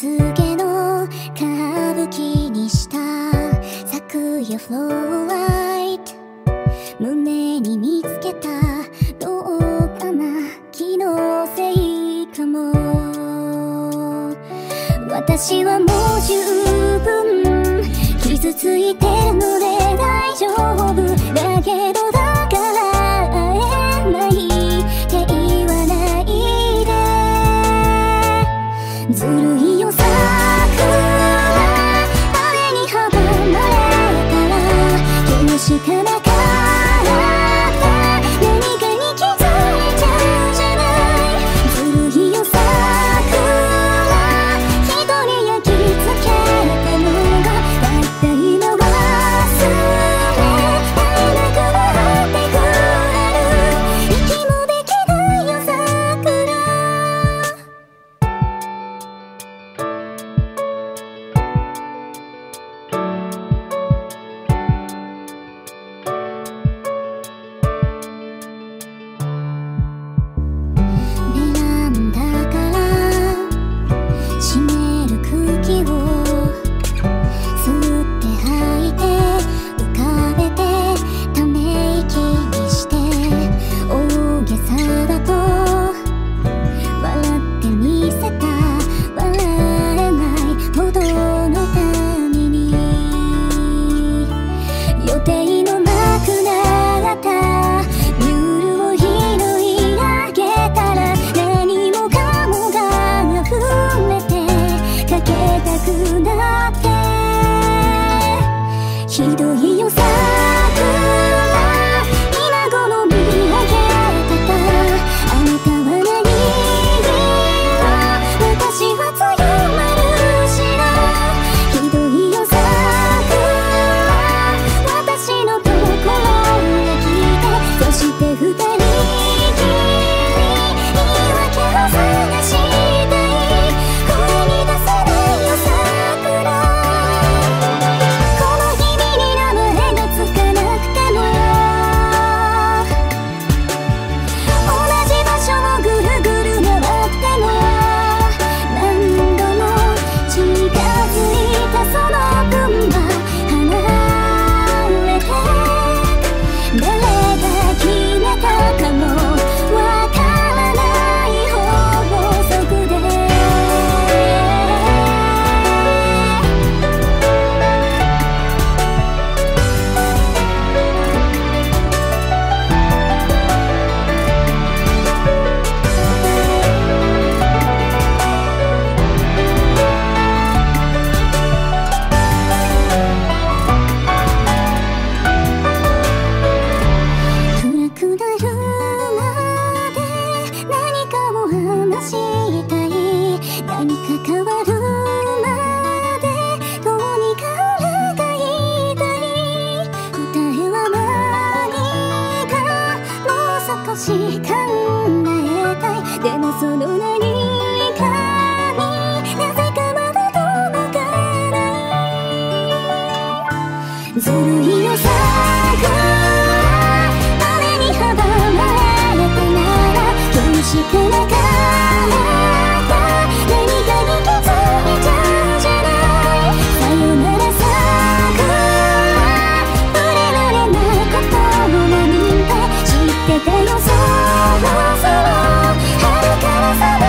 つの歌舞伎にした。昨夜フローライト。胸に見つけたどうかな気のせいかも。私はもう十分。傷ついてるので大丈夫。だけどだ一朵一に関わるまでか裏が痛答えは何かもう少し考えたいでもその何てよそろそろ春から